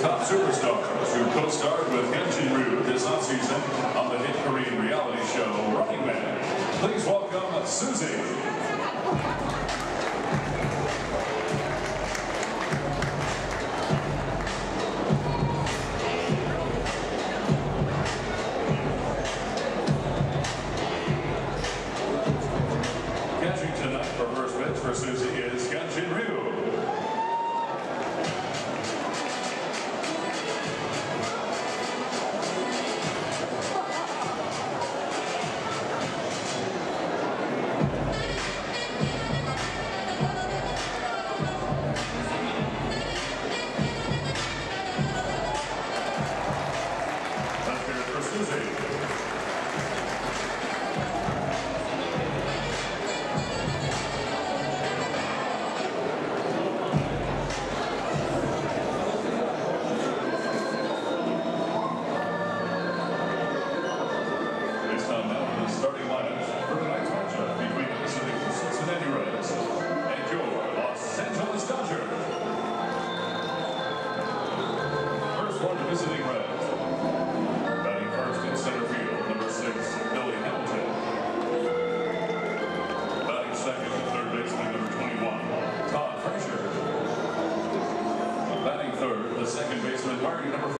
top superstars who co-starred with Hyun Jin Ryu this hot season on the hit Korean reality show Running Man. Please welcome Suzy. Catching tonight for first pitch for Suzy is Hyun Jin Ryu. visiting Reds. Batting first in center field, number six, Billy Hamilton. Batting second, third baseman, number 21, Todd Frazier. Batting third, the second baseman, wearing number